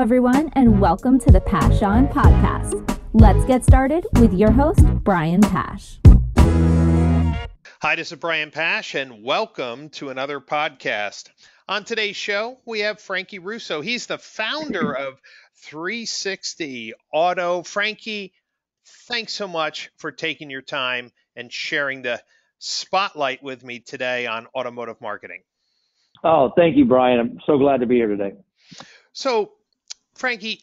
everyone, and welcome to the Pasch On Podcast. Let's get started with your host, Brian Pasch. Hi, this is Brian Pasch, and welcome to another podcast. On today's show, we have Frankie Russo. He's the founder of 360 Auto. Frankie, thanks so much for taking your time and sharing the spotlight with me today on automotive marketing. Oh, thank you, Brian. I'm so glad to be here today. So, Frankie,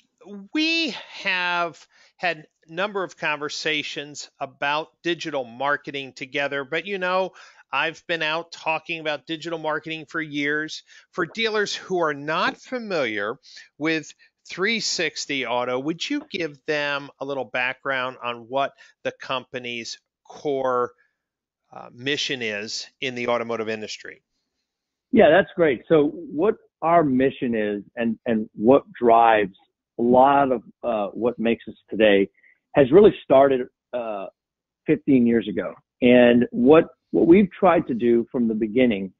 we have had a number of conversations about digital marketing together, but you know, I've been out talking about digital marketing for years. For dealers who are not familiar with 360 Auto, would you give them a little background on what the company's core uh, mission is in the automotive industry? Yeah, that's great. So, what our mission is and, and what drives a lot of uh, what makes us today has really started uh, 15 years ago. And what, what we've tried to do from the beginning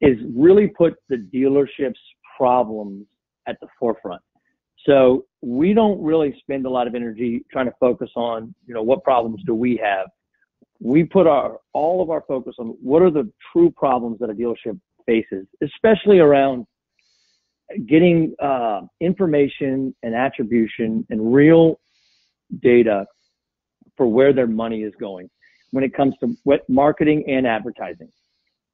is really put the dealership's problems at the forefront. So we don't really spend a lot of energy trying to focus on, you know, what problems do we have. We put our all of our focus on what are the true problems that a dealership faces, especially around getting uh, information and attribution and real data for where their money is going when it comes to marketing and advertising.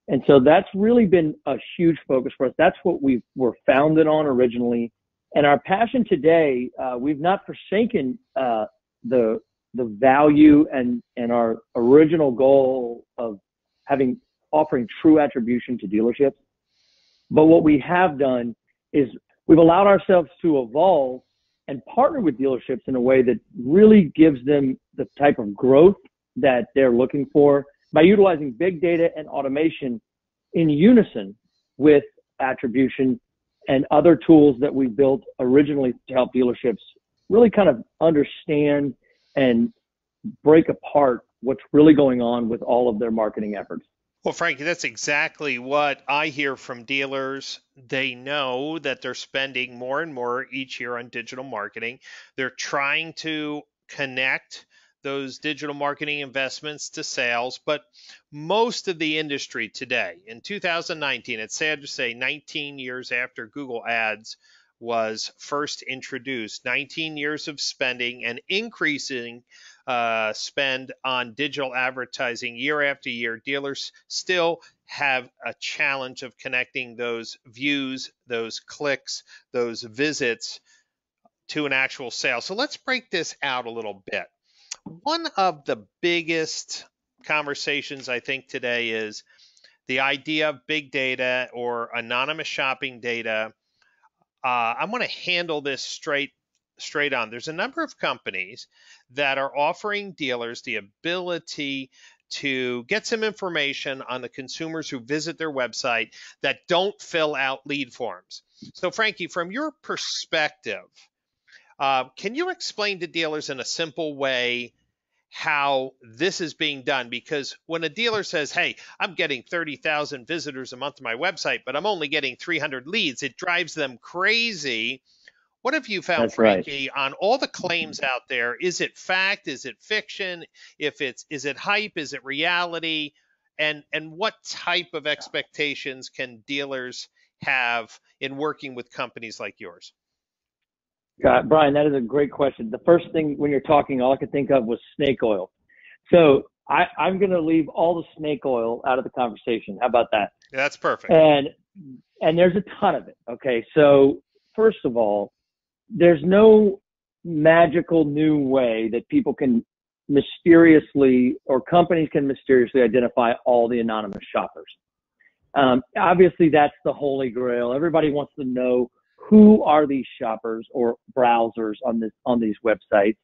And so that's really been a huge focus for us. That's what we were founded on originally. And our passion today, uh, we've not forsaken uh, the the value and and our original goal of having offering true attribution to dealerships. But what we have done is we've allowed ourselves to evolve and partner with dealerships in a way that really gives them the type of growth that they're looking for by utilizing big data and automation in unison with attribution and other tools that we built originally to help dealerships really kind of understand and break apart what's really going on with all of their marketing efforts. Well, Frankie, that's exactly what I hear from dealers. They know that they're spending more and more each year on digital marketing. They're trying to connect those digital marketing investments to sales, but most of the industry today in 2019, it's sad to say 19 years after Google Ads was first introduced, 19 years of spending and increasing uh, spend on digital advertising year after year, dealers still have a challenge of connecting those views, those clicks, those visits to an actual sale. So let's break this out a little bit. One of the biggest conversations I think today is the idea of big data or anonymous shopping data. Uh, I'm going to handle this straight straight on. There's a number of companies that are offering dealers the ability to get some information on the consumers who visit their website that don't fill out lead forms. So, Frankie, from your perspective, uh, can you explain to dealers in a simple way how this is being done? Because when a dealer says, Hey, I'm getting 30,000 visitors a month to my website, but I'm only getting 300 leads, it drives them crazy what have you found, That's Frankie, right. on all the claims out there? Is it fact? Is it fiction? If it's is it hype? Is it reality? And and what type of expectations can dealers have in working with companies like yours? Uh, Brian, that is a great question. The first thing when you're talking, all I could think of was snake oil. So I, I'm going to leave all the snake oil out of the conversation. How about that? Yeah, that's perfect. And and there's a ton of it. Okay, so first of all, there's no magical new way that people can mysteriously or companies can mysteriously identify all the anonymous shoppers. Um, obviously, that's the holy grail. Everybody wants to know who are these shoppers or browsers on this on these websites,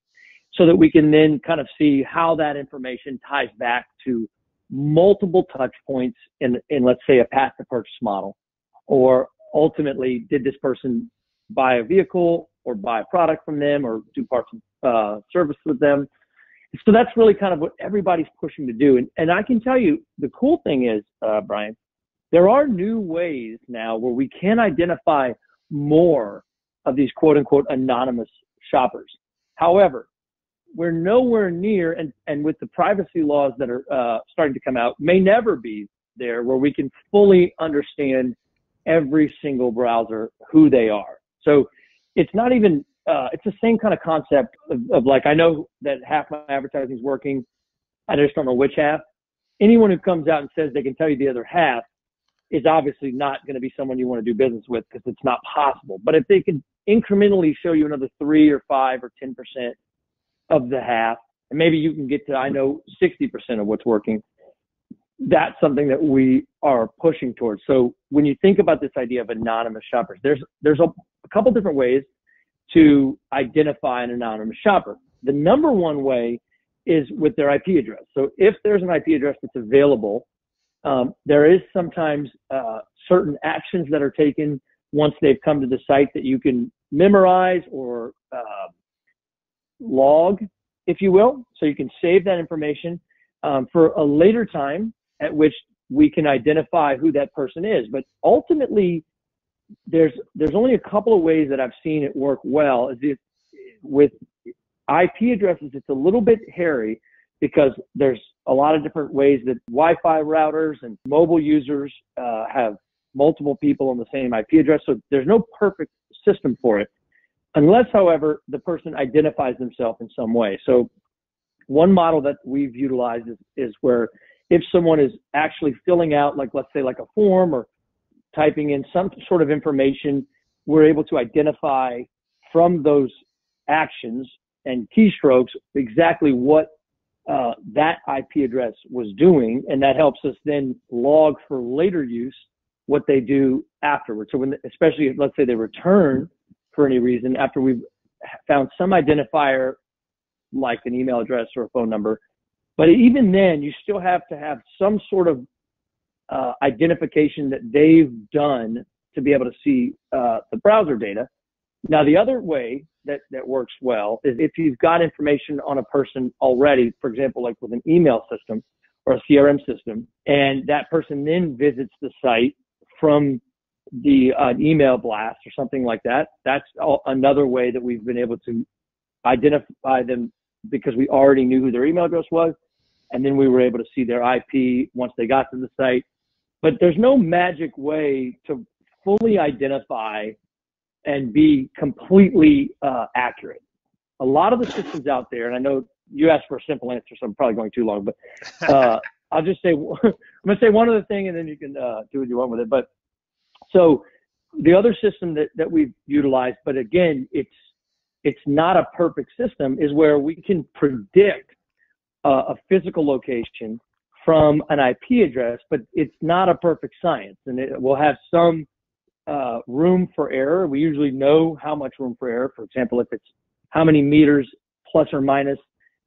so that we can then kind of see how that information ties back to multiple touch points in, in let's say a path to purchase model, or ultimately did this person buy a vehicle or buy a product from them or do parts of uh, service with them. So that's really kind of what everybody's pushing to do. And, and I can tell you the cool thing is, uh, Brian, there are new ways now where we can identify more of these quote unquote anonymous shoppers. However, we're nowhere near, and, and with the privacy laws that are uh, starting to come out, may never be there where we can fully understand every single browser who they are. So it's not even, uh, it's the same kind of concept of, of like, I know that half my advertising is working. I just don't know which half. Anyone who comes out and says they can tell you the other half is obviously not going to be someone you want to do business with because it's not possible. But if they can incrementally show you another three or five or 10% of the half, and maybe you can get to, I know, 60% of what's working, that's something that we are pushing towards. So when you think about this idea of anonymous shoppers, there's, there's a, a couple different ways to identify an anonymous shopper. The number one way is with their IP address. So if there's an IP address that's available um, there is sometimes uh, certain actions that are taken once they've come to the site that you can memorize or uh, log, if you will. So you can save that information um, for a later time at which we can identify who that person is. But ultimately, there's there's only a couple of ways that I've seen it work well. Is it, with IP addresses, it's a little bit hairy because there's a lot of different ways that Wi-Fi routers and mobile users uh, have multiple people on the same IP address. So there's no perfect system for it, unless, however, the person identifies themselves in some way. So one model that we've utilized is, is where if someone is actually filling out, like let's say like a form or typing in some sort of information, we're able to identify from those actions and keystrokes exactly what uh, that IP address was doing, and that helps us then log for later use what they do afterwards. So when, especially if, let's say they return for any reason after we've found some identifier like an email address or a phone number, but even then you still have to have some sort of uh, identification that they've done to be able to see uh, the browser data. Now the other way that, that works well is if you've got information on a person already, for example, like with an email system or a CRM system, and that person then visits the site from the uh, email blast or something like that. That's all, another way that we've been able to identify them because we already knew who their email address was, and then we were able to see their IP once they got to the site. But there's no magic way to fully identify and be completely uh, accurate. A lot of the systems out there, and I know you asked for a simple answer, so I'm probably going too long, but uh, I'll just say I'm going to say one other thing, and then you can uh, do what you want with it. But so the other system that, that we've utilized, but again, it's it's not a perfect system, is where we can predict uh, a physical location from an IP address, but it's not a perfect science, and it will have some uh, room for error. We usually know how much room for error. For example, if it's how many meters plus or minus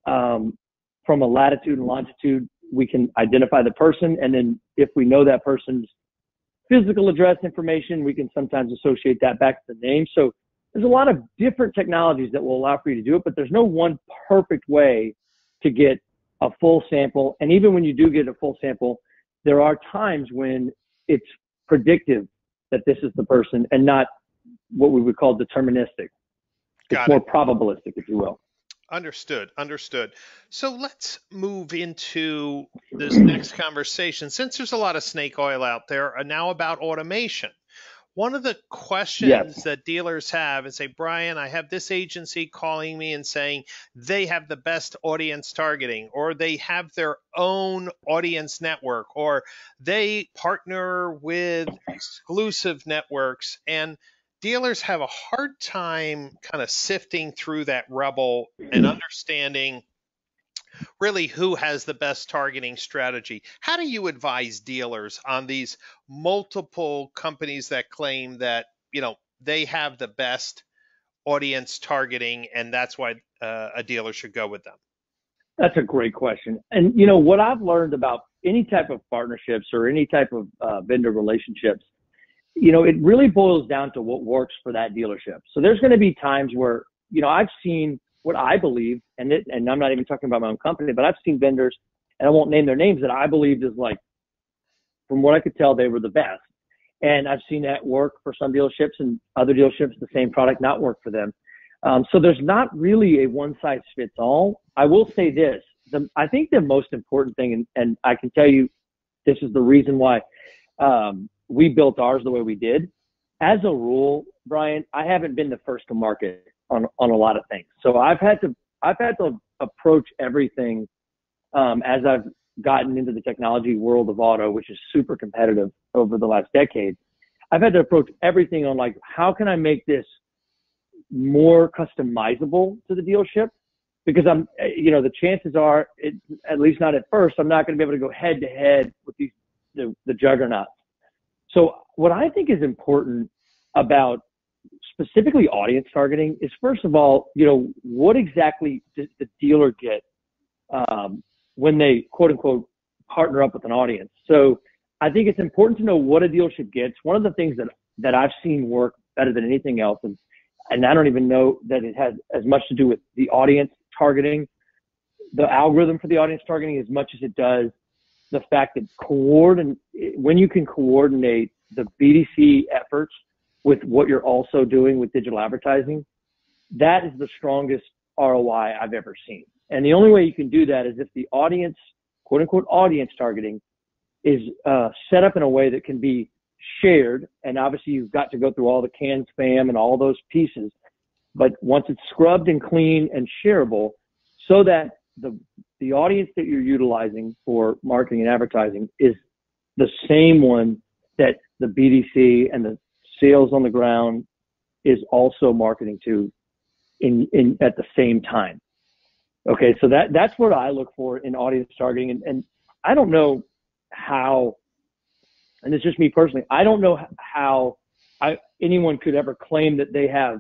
um, from a latitude and longitude, we can identify the person. And then if we know that person's physical address information, we can sometimes associate that back to the name. So there's a lot of different technologies that will allow for you to do it, but there's no one perfect way to get a full sample. And even when you do get a full sample, there are times when it's predictive that this is the person and not what we would call deterministic. Got it's more probabilistic, if you will. Understood. Understood. So let's move into this next conversation. Since there's a lot of snake oil out there, uh, now about automation. One of the questions yes. that dealers have is say, Brian, I have this agency calling me and saying they have the best audience targeting, or they have their own audience network, or they partner with exclusive networks. And dealers have a hard time kind of sifting through that rubble and understanding really who has the best targeting strategy. How do you advise dealers on these multiple companies that claim that, you know, they have the best audience targeting and that's why uh, a dealer should go with them? That's a great question. And you know what I've learned about any type of partnerships or any type of uh, vendor relationships, you know, it really boils down to what works for that dealership. So there's going to be times where, you know, I've seen what I believe, and it, and I'm not even talking about my own company, but I've seen vendors, and I won't name their names, that I believed is like, from what I could tell, they were the best. And I've seen that work for some dealerships and other dealerships, the same product not work for them. Um, so there's not really a one size fits all. I will say this. The, I think the most important thing, and, and I can tell you this is the reason why um, we built ours the way we did. As a rule, Brian, I haven't been the first to market on, on a lot of things. So I've had to, I've had to approach everything um, as I've gotten into the technology world of auto, which is super competitive over the last decade, I've had to approach everything on like, how can I make this more customizable to the dealership? Because I'm, you know, the chances are, it, at least not at first, I'm not going to be able to go head to head with these the, the juggernauts. So what I think is important about specifically audience targeting is first of all, you know, what exactly does the dealer get um, when they quote unquote partner up with an audience. So I think it's important to know what a dealership gets. One of the things that, that I've seen work better than anything else, and, and I don't even know that it has as much to do with the audience targeting, the algorithm for the audience targeting as much as it does the fact that coordinate, when you can coordinate the BDC efforts with what you're also doing with digital advertising, that is the strongest ROI I've ever seen. And the only way you can do that is if the audience, quote unquote, audience targeting is uh, set up in a way that can be shared. And obviously, you've got to go through all the canned spam and all those pieces. But once it's scrubbed and clean and shareable, so that the the audience that you're utilizing for marketing and advertising is the same one that the BDC and the sales on the ground is also marketing to in, in at the same time. Okay, so that that's what I look for in audience targeting, and, and I don't know how, and it's just me personally. I don't know how I, anyone could ever claim that they have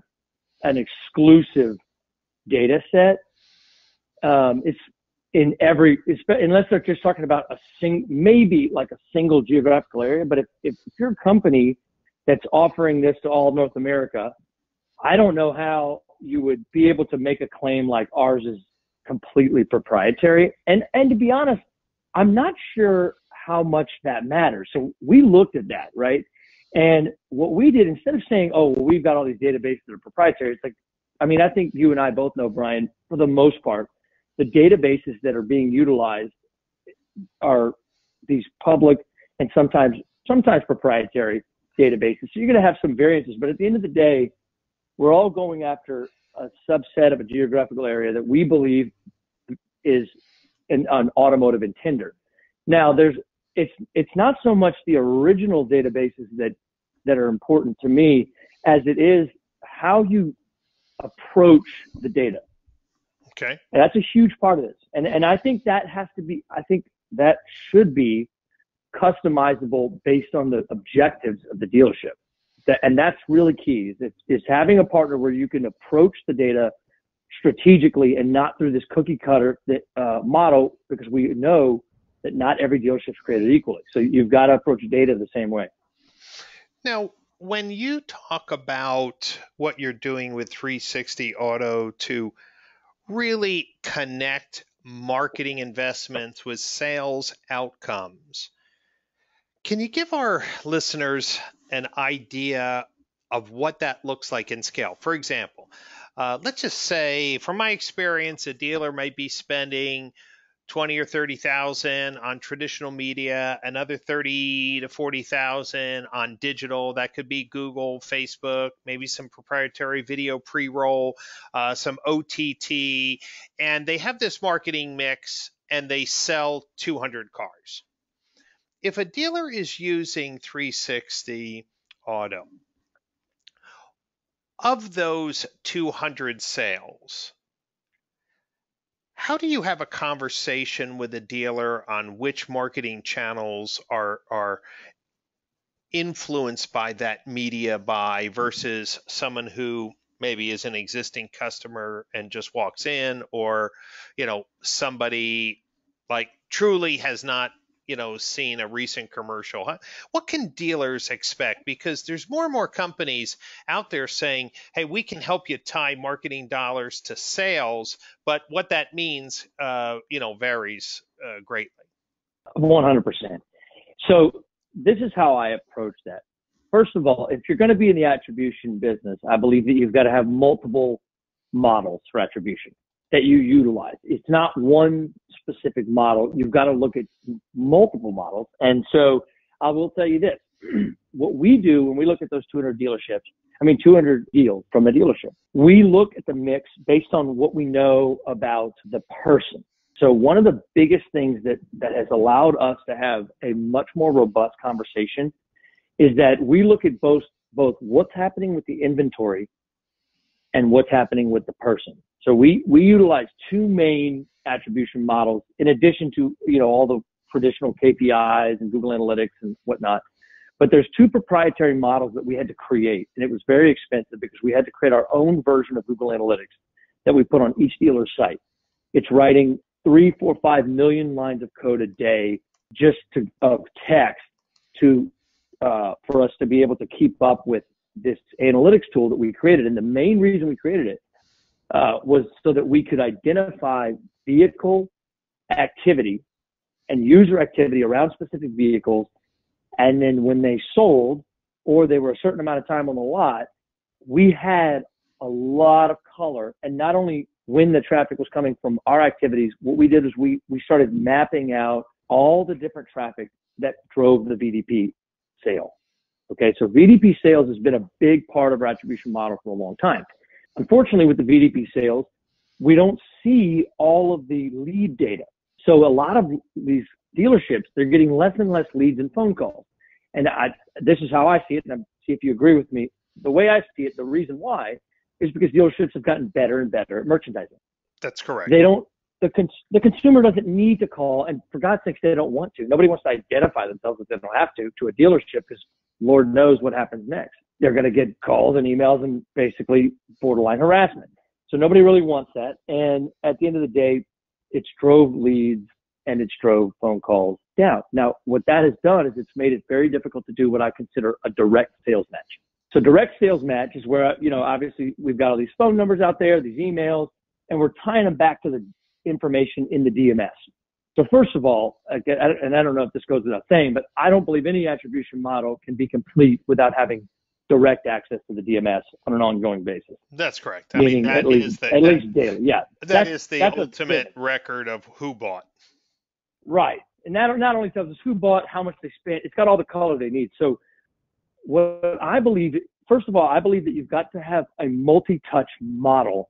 an exclusive data set. Um, it's in every, unless they're just talking about a sing, maybe like a single geographical area. But if, if you're a company that's offering this to all North America, I don't know how you would be able to make a claim like ours is completely proprietary. And and to be honest, I'm not sure how much that matters. So we looked at that, right? And what we did instead of saying, "Oh, well, we've got all these databases that are proprietary," it's like, I mean, I think you and I both know, Brian, for the most part, the databases that are being utilized are these public and sometimes sometimes proprietary databases. So you're going to have some variances, but at the end of the day, we're all going after a subset of a geographical area that we believe is an, an automotive intender. Now, there's it's it's not so much the original databases that that are important to me as it is how you approach the data. Okay. And that's a huge part of this. And and I think that has to be I think that should be customizable based on the objectives of the dealership. That, and that's really key is, is having a partner where you can approach the data strategically and not through this cookie cutter that, uh, model because we know that not every dealership is created equally. So you've got to approach data the same way. Now, when you talk about what you're doing with 360 Auto to really connect marketing investments with sales outcomes, can you give our listeners an idea of what that looks like in scale? For example, uh, let's just say, from my experience, a dealer might be spending 20 or 30,000 on traditional media, another 30 to 40,000 on digital. That could be Google, Facebook, maybe some proprietary video pre-roll, uh, some OTT, and they have this marketing mix and they sell 200 cars if a dealer is using 360 Auto, of those 200 sales, how do you have a conversation with a dealer on which marketing channels are are influenced by that media buy versus someone who maybe is an existing customer and just walks in or you know somebody like truly has not you know seen a recent commercial. What can dealers expect? Because there's more and more companies out there saying hey we can help you tie marketing dollars to sales but what that means uh, you know varies uh, greatly. 100% so this is how i approach that. First of all, if you're going to be in the attribution business, I believe that you've got to have multiple models for attribution that you utilize. It's not one specific model. You've got to look at multiple models. And so I will tell you this. what we do when we look at those 200 dealerships, I mean, 200 deals from a dealership, we look at the mix based on what we know about the person. So one of the biggest things that, that has allowed us to have a much more robust conversation is that we look at both, both what's happening with the inventory and what's happening with the person. So we, we utilize two main attribution models in addition to, you know, all the traditional KPIs and Google Analytics and whatnot. But there's two proprietary models that we had to create, and it was very expensive because we had to create our own version of Google Analytics that we put on each dealer's site. It's writing three, four, five million lines of code a day just to of text to uh, for us to be able to keep up with this analytics tool that we created. And the main reason we created it uh, was so that we could identify vehicle activity and user activity around specific vehicles. And then when they sold or they were a certain amount of time on the lot, we had a lot of color. And not only when the traffic was coming from our activities, what we did is we, we started mapping out all the different traffic that drove the VDP sale. Okay, so VDP sales has been a big part of our attribution model for a long time. Unfortunately, with the VDP sales, we don't see all of the lead data. So a lot of these dealerships, they're getting less and less leads and phone calls. And I, this is how I see it, and I see if you agree with me. The way I see it, the reason why is because dealerships have gotten better and better at merchandising. That's correct. They don't. The, cons- the consumer doesn't need to call, and for God's sakes, they don't want to. Nobody wants to identify themselves if they don't have to to a dealership because Lord knows what happens next. They're going to get calls and emails and basically borderline harassment. So nobody really wants that. And at the end of the day, it's drove leads and it's drove phone calls down. Now, what that has done is it's made it very difficult to do what I consider a direct sales match. So direct sales match is where, you know, obviously we've got all these phone numbers out there, these emails, and we're tying them back to the information in the DMS. So first of all, and I don't know if this goes without saying, but I don't believe any attribution model can be complete without having direct access to the DMS on an ongoing basis. That's correct. I Meaning mean, at least, the, at least daily. Yeah. That that's, is the that's ultimate record of who bought. Right. And that not only tells us who bought, how much they spent, it's got all the color they need. So what I believe, first of all, I believe that you've got to have a multi-touch model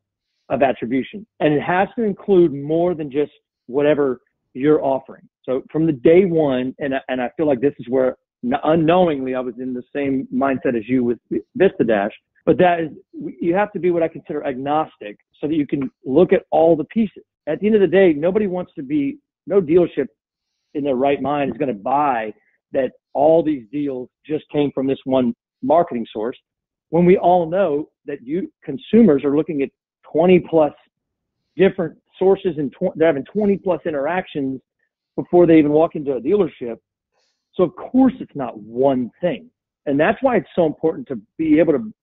of attribution and it has to include more than just whatever you're offering. So from the day one, and, and I feel like this is where unknowingly I was in the same mindset as you with VistaDash, but that is, you have to be what I consider agnostic so that you can look at all the pieces. At the end of the day, nobody wants to be, no dealership in their right mind is going to buy that all these deals just came from this one marketing source when we all know that you consumers are looking at 20 plus different sources and tw- they're having 20 plus interactions before they even walk into a dealership. So of course it's not one thing. And that's why it's so important to be able to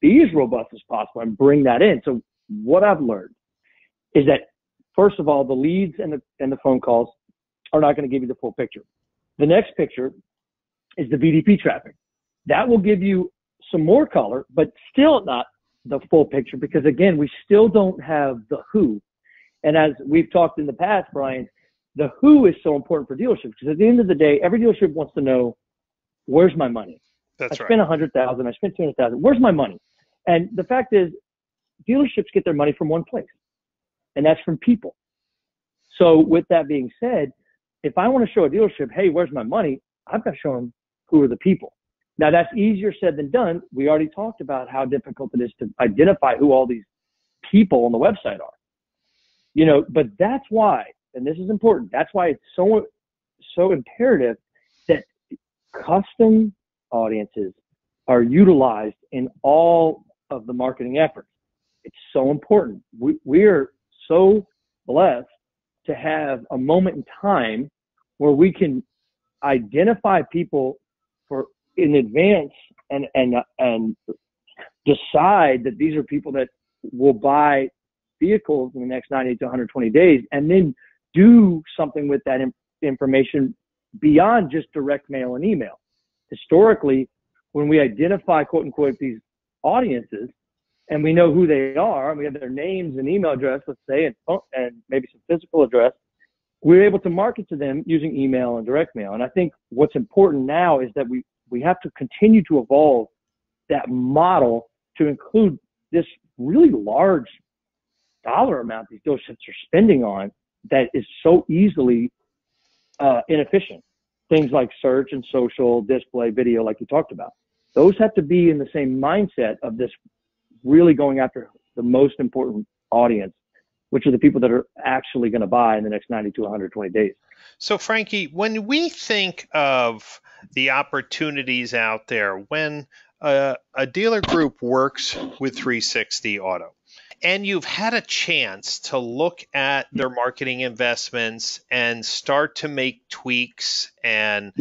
be as robust as possible and bring that in. So what I've learned is that first of all, the leads and the, and the phone calls are not going to give you the full picture. The next picture is the VDP traffic. That will give you some more color, but still not the full picture because again, we still don't have the who. And as we've talked in the past, Brian, the who is so important for dealerships because at the end of the day, every dealership wants to know where's my money. That's I spent a hundred thousand. I spent two hundred thousand. Where's my money? And the fact is, dealerships get their money from one place, and that's from people. So with that being said, if I want to show a dealership, hey, where's my money? I've got to show them who are the people. Now that's easier said than done. We already talked about how difficult it is to identify who all these people on the website are. You know, but that's why and this is important. That's why it's so so imperative that custom audiences are utilized in all of the marketing efforts. It's so important. We we are so blessed to have a moment in time where we can identify people for in advance and and and decide that these are people that will buy vehicles in the next 90 to 120 days and then do something with that information beyond just direct mail and email. Historically, when we identify quote unquote these audiences and we know who they are and we have their names and email address, let's say, and, and maybe some physical address, we're able to market to them using email and direct mail. And I think what's important now is that we, we have to continue to evolve that model to include this really large dollar amount these dealerships are spending on that is so easily uh, inefficient. Things like search and social, display, video, like you talked about. Those have to be in the same mindset of this really going after the most important audience, which are the people that are actually going to buy in the next 90 to 120 days. So, Frankie, when we think of the opportunities out there, when a, a dealer group works with 360 Auto, and you've had a chance to look at their marketing investments and start to make tweaks and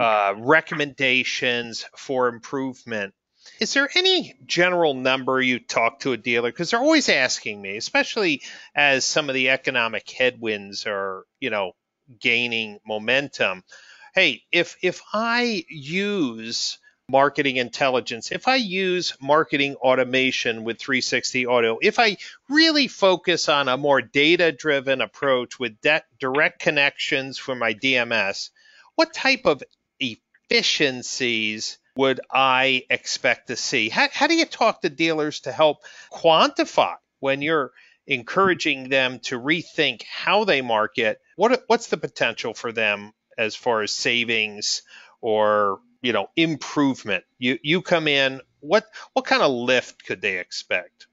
uh, recommendations for improvement. Is there any general number you talk to a dealer? Because they're always asking me, especially as some of the economic headwinds are, you know, gaining momentum. Hey, if if I use marketing intelligence, if I use marketing automation with 360 Auto, if I really focus on a more data driven approach with de- direct connections for my DMS, what type of efficiencies would I expect to see? How, how do you talk to dealers to help quantify when you're encouraging them to rethink how they market? What, what's the potential for them as far as savings or you know improvement? You you come in, what what kind of lift could they expect?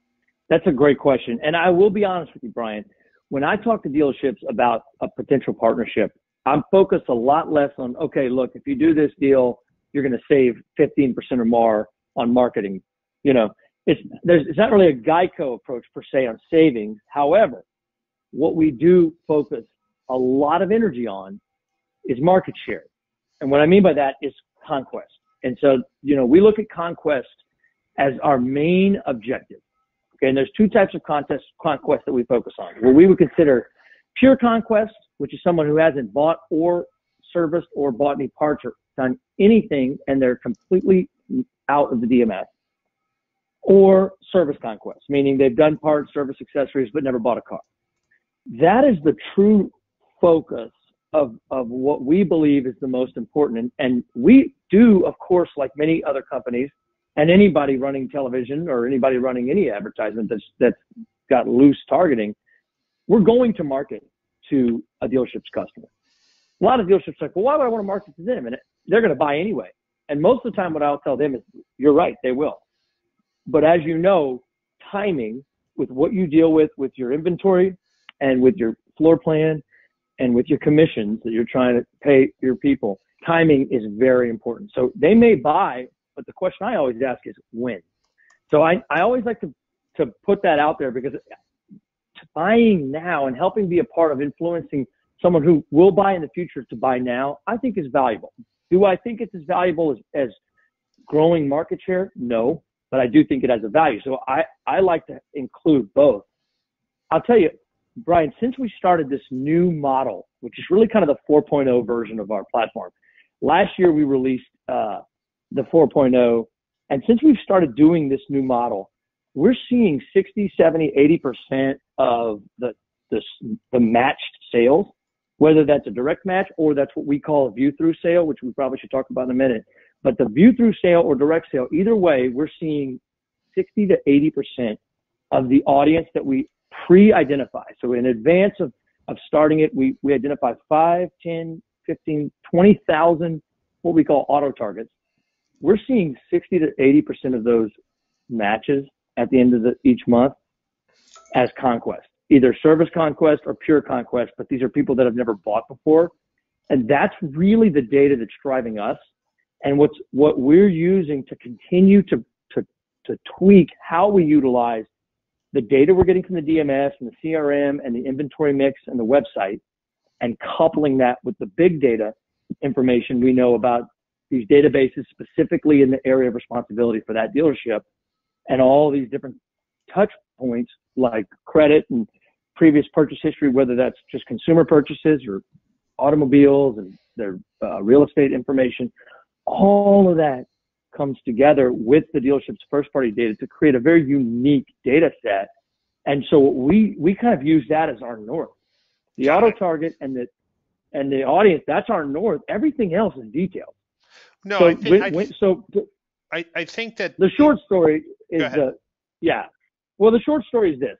That's a great question, and I will be honest with you, Brian. When I talk to dealerships about a potential partnership, I'm focused a lot less on, okay, look, if you do this deal, you're going to save 15% or more on marketing. You know, it's, there's, it's not really a Geico approach per se on savings. However, what we do focus a lot of energy on is market share. And what I mean by that is conquest. And so, you know, we look at conquest as our main objective. Okay. And there's two types of contest, conquest that we focus on. What we would consider pure conquest which is someone who hasn't bought or serviced or bought any parts or done anything and they're completely out of the DMS. Or service conquest, meaning they've done parts, service accessories, but never bought a car. That is the true focus of, of what we believe is the most important. And, and we do, of course, like many other companies and anybody running television or anybody running any advertisement that's, that's got loose targeting, we're going to market to a dealership's customer. A lot of dealerships are like, well, why would I want to market to them? And they're going to buy anyway. And most of the time, what I'll tell them is, you're right, they will. But as you know, timing with what you deal with with your inventory and with your floor plan and with your commissions that you're trying to pay your people, timing is very important. So they may buy, but the question I always ask is when. So I, I always like to, to put that out there because buying now and helping be a part of influencing someone who will buy in the future to buy now, I think is valuable. Do I think it's as valuable as, as growing market share? No, but I do think it has a value. So I, I like to include both. I'll tell you, Brian, since we started this new model, which is really kind of the 4.0 version of our platform, last year we released uh, the 4.0. And since we've started doing this new model, we're seeing 60, 70, 80% of the, the, the matched sales, whether that's a direct match or that's what we call a view through sale, which we probably should talk about in a minute. But the view through sale or direct sale, either way, we're seeing 60 to 80% of the audience that we pre-identify. So in advance of, of starting it, we, we identify 5, 10, 15, 20,000, what we call auto targets. We're seeing 60 to 80% of those matches at the end of the, each month as conquest, either service conquest or pure conquest. But these are people that have never bought before. And that's really the data that's driving us. And what's, what we're using to continue to, to, to tweak how we utilize the data we're getting from the DMS and the CRM and the inventory mix and the website and coupling that with the big data information we know about these databases specifically in the area of responsibility for that dealership and all these different touch points like credit and previous purchase history, whether that's just consumer purchases or automobiles and their uh, real estate information, all of that comes together with the dealership's first party data to create a very unique data set. And so we, we kind of use that as our north. The auto target and the, and the audience, that's our north. Everything else is detailed. No, so, I, think, when, I, when, so I, I think that the short story is the, uh, yeah. Well, the short story is this.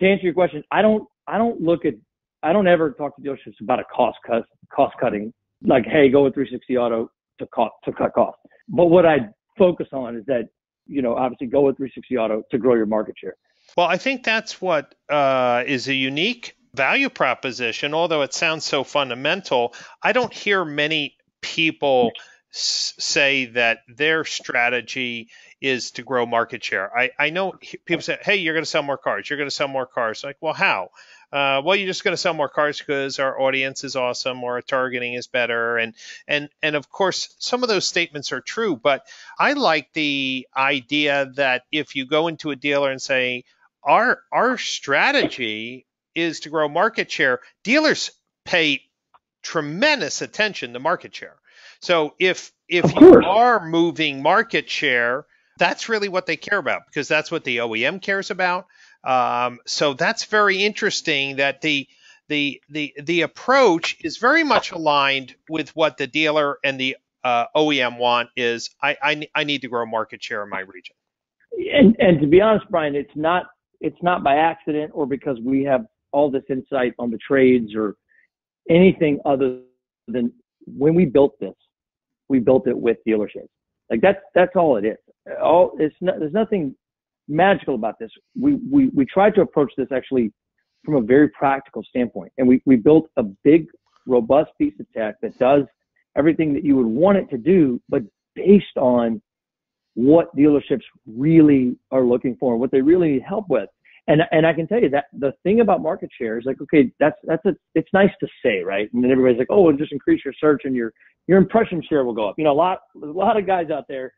To answer your question, I don't, I don't look at, I don't ever talk to dealerships about a cost cut, cost cutting. Like, hey, go with 360 Auto to cost, to cut costs. But what I focus on is that, you know, obviously go with 360 Auto to grow your market share. Well, I think that's what uh, is a unique value proposition. Although it sounds so fundamental, I don't hear many people say that their strategy is to grow market share. I, I know people say, "Hey, you're going to sell more cars. You're going to sell more cars." Like, well, how? Uh, well, you're just going to sell more cars because our audience is awesome or our targeting is better, and and and of course, some of those statements are true. But I like the idea that if you go into a dealer and say, "Our our strategy is to grow market share," dealers pay tremendous attention to market share. So if if you are moving market share, that's really what they care about because that's what the OEM cares about. Um, so that's very interesting that the the the the approach is very much aligned with what the dealer and the uh, OEM want. Is I, I I need to grow market share in my region. And, and to be honest, Brian, it's not, it's not by accident or because we have all this insight on the trades or anything other than when we built this, we built it with dealerships. Like that's, that's all it is. All it's not, there's nothing magical about this. We, we, we tried to approach this actually from a very practical standpoint. And we, we built a big, robust piece of tech that does everything that you would want it to do, but based on what dealerships really are looking for and what they really need help with. And and I can tell you that the thing about market share is like, okay, that's that's a it's nice to say, right? And then everybody's like, oh, just increase your search and your your impression share will go up. You know, a lot a lot of guys out there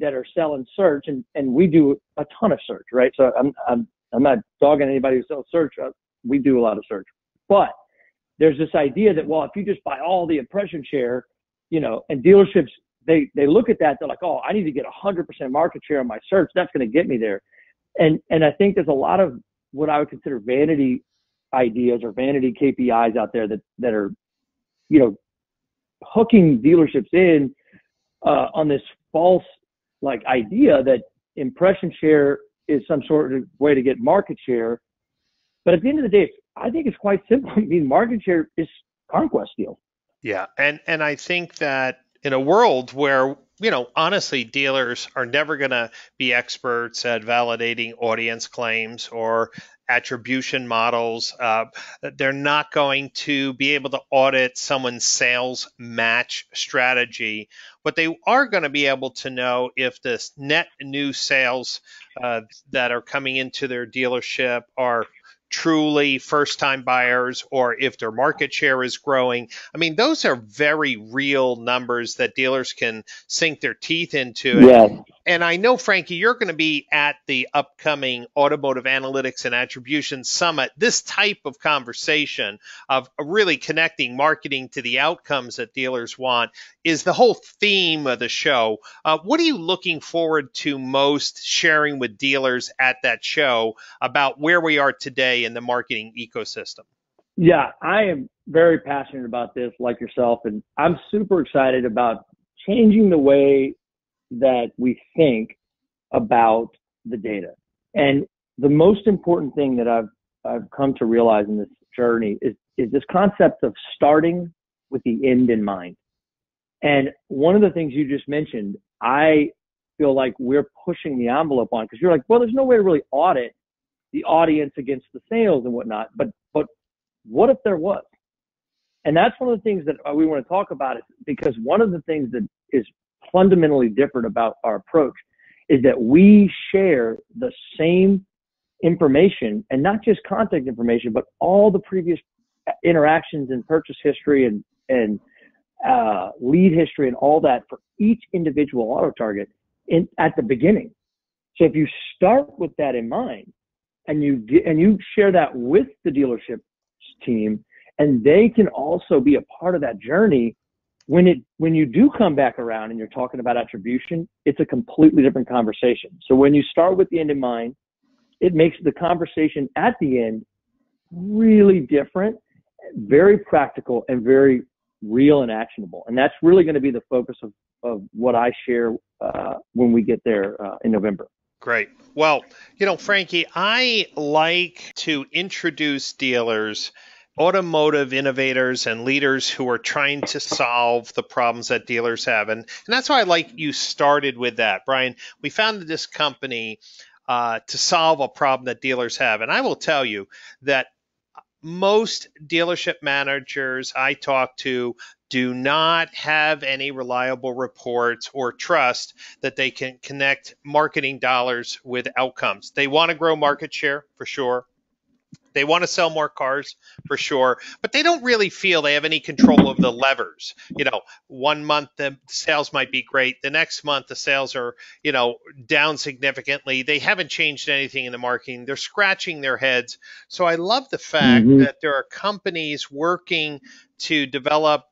that are selling search, and and we do a ton of search, right? So I'm I'm I'm not dogging anybody who sells search. Uh, We do a lot of search, but there's this idea that well, if you just buy all the impression share, you know, and dealerships they they look at that, they're like, oh, I need to get 100% market share on my search. That's going to get me there. And and I think there's a lot of what I would consider vanity ideas or vanity KPIs out there that that are, you know, hooking dealerships in uh, on this false like idea that impression share is some sort of way to get market share. But at the end of the day, I think it's quite simple. I mean, market share is conquest deals. Yeah, and and I think that in a world where you know honestly dealers are never going to be experts at validating audience claims or attribution models uh, they're not going to be able to audit someone's sales match strategy but they are going to be able to know if the net new sales uh, that are coming into their dealership are truly first time buyers or if their market share is growing. I mean, those are very real numbers that dealers can sink their teeth into. Yes. And I know, Frankie, you're going to be at the upcoming Automotive Analytics and Attribution Summit. This type of conversation of really connecting marketing to the outcomes that dealers want is the whole theme of the show. Uh, what are you looking forward to most sharing with dealers at that show about where we are today in the marketing ecosystem? Yeah, I am very passionate about this, like yourself, and I'm super excited about changing the way that we think about the data. And the most important thing that I've I've come to realize in this journey is is this concept of starting with the end in mind. And one of the things you just mentioned, I feel like we're pushing the envelope on because you're like, well, there's no way to really audit the audience against the sales and whatnot. But but what if there was? And that's one of the things that we want to talk about is because one of the things that is fundamentally different about our approach is that we share the same information and not just contact information, but all the previous interactions and purchase history and, and uh, lead history and all that for each individual auto target in, at the beginning. So if you start with that in mind and you and you share that with the dealership team and they can also be a part of that journey, when it when you do come back around and you're talking about attribution, it's a completely different conversation. So when you start with the end in mind, it makes the conversation at the end really different, very practical, and very real and actionable. And that's really going to be the focus of, of what I share uh, when we get there uh, in November. Great. Well, you know, Frankie, I like to introduce dealers automotive innovators and leaders who are trying to solve the problems that dealers have. And, and that's why I like you started with that, Brian. We founded this company uh, to solve a problem that dealers have. And I will tell you that most dealership managers I talk to do not have any reliable reports or trust that they can connect marketing dollars with outcomes. They want to grow market share for sure. They want to sell more cars for sure, but they don't really feel they have any control of the levers. You know, one month the sales might be great, the next month the sales are, you know, down significantly. They haven't changed anything in the marketing. They're scratching their heads. So I love the fact mm-hmm. that there are companies working to develop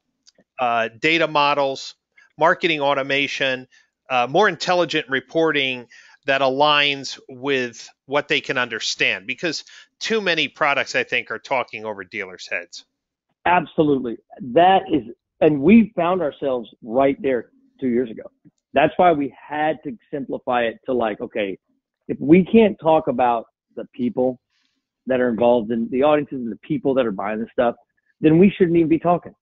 uh, data models, marketing automation, uh, more intelligent reporting that aligns with what they can understand because too many products i think are talking over dealers heads absolutely that is and we found ourselves right there two years ago that's why we had to simplify it to like okay if we can't talk about the people that are involved in the audiences and the people that are buying the stuff then we shouldn't even be talking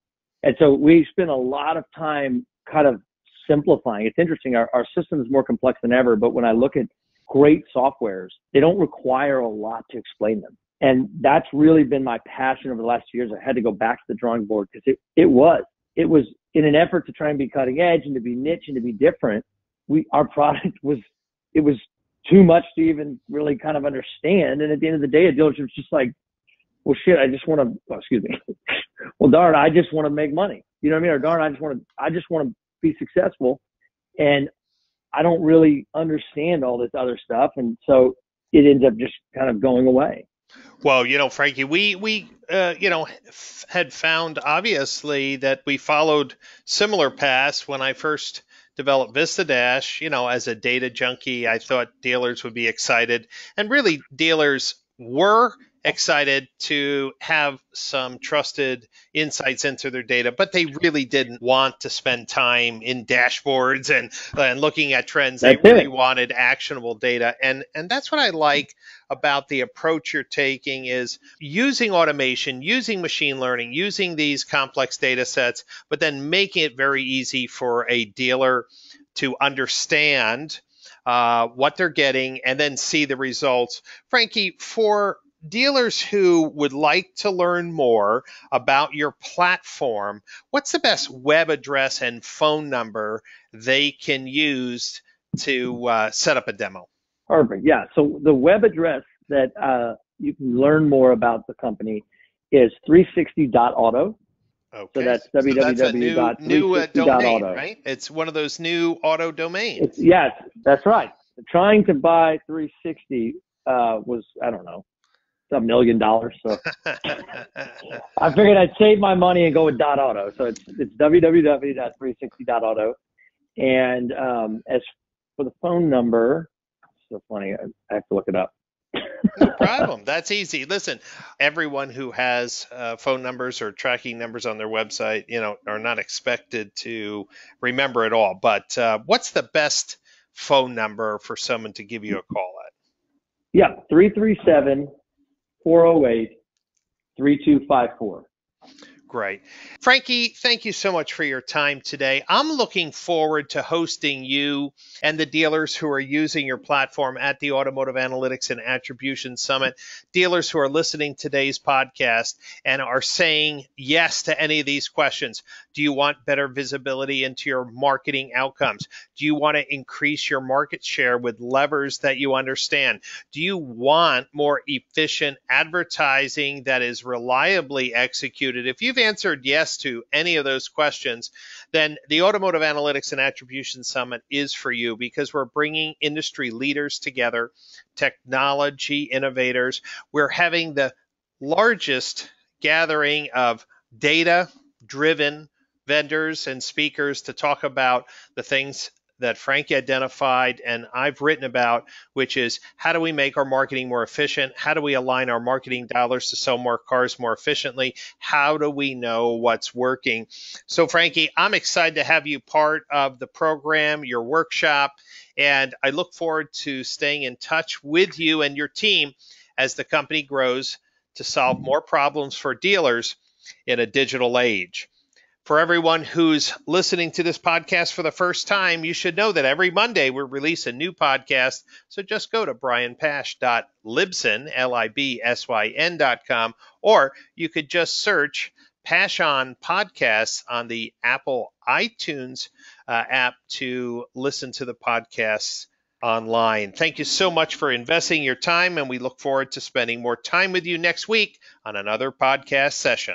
and so we spent a lot of time kind of simplifying. It's interesting. Our, our system is more complex than ever, but when I look at great softwares, they don't require a lot to explain them. And that's really been my passion over the last two years. I had to go back to the drawing board because it, it was, it was in an effort to try and be cutting edge and to be niche and to be different. We, our product was, it was too much to even really kind of understand. And at the end of the day, a dealership was just like, well, shit, I just want to, oh, excuse me. well, darn, I just want to make money. You know what I mean? Or darn, I just want to, I just want to be successful. And I don't really understand all this other stuff. And so it ends up just kind of going away. Well, you know, Frankie, we we uh, you know f- had found obviously that we followed similar paths when I first developed VistaDash. You know, as a data junkie, I thought dealers would be excited, and really, dealers were excited to have some trusted insights into their data, but they really didn't want to spend time in dashboards and, and looking at trends. That's they really it. wanted actionable data. And, and that's what I like about the approach you're taking is using automation, using machine learning, using these complex data sets, but then making it very easy for a dealer to understand uh, what they're getting and then see the results. Frankie, for dealers who would like to learn more about your platform, what's the best web address and phone number they can use to uh, set up a demo? Perfect. Yeah. So the web address that uh, you can learn more about the company is 360.auto. Okay. So that's www.360.auto. New, new uh, domain, right? It's one of those new auto domains. It's, yes, that's right. Trying to buy 360 uh, was I don't know a million dollars. So I figured I'd save my money and go with dot auto. So it's it's www.360.auto. And um, as for the phone number, so funny, I have to look it up. no problem. That's easy. Listen, everyone who has uh, phone numbers or tracking numbers on their website, you know, are not expected to remember it all. But uh, what's the best phone number for someone to give you a call at? Yeah, 337 408 3254. Great. Frankie, thank you so much for your time today. I'm looking forward to hosting you and the dealers who are using your platform at the Automotive Analytics and Attribution Summit. Dealers who are listening to today's podcast and are saying yes to any of these questions. Do you want better visibility into your marketing outcomes? Do you want to increase your market share with levers that you understand? Do you want more efficient advertising that is reliably executed? If you've answered yes to any of those questions, then the Automotive Analytics and Attribution Summit is for you because we're bringing industry leaders together, technology innovators. We're having the largest gathering of data driven vendors and speakers to talk about the things that Frankie identified and I've written about, which is how do we make our marketing more efficient? How do we align our marketing dollars to sell more cars more efficiently? How do we know what's working? So, Frankie, I'm excited to have you part of the program, your workshop, and I look forward to staying in touch with you and your team as the company grows to solve more problems for dealers in a digital age. For everyone who's listening to this podcast for the first time, you should know that every Monday we release a new podcast. So just go to brianpasch.libsyn, or you could just search Pasch On Podcasts on the Apple iTunes uh, app to listen to the podcasts online. Thank you so much for investing your time, and we look forward to spending more time with you next week on another podcast session.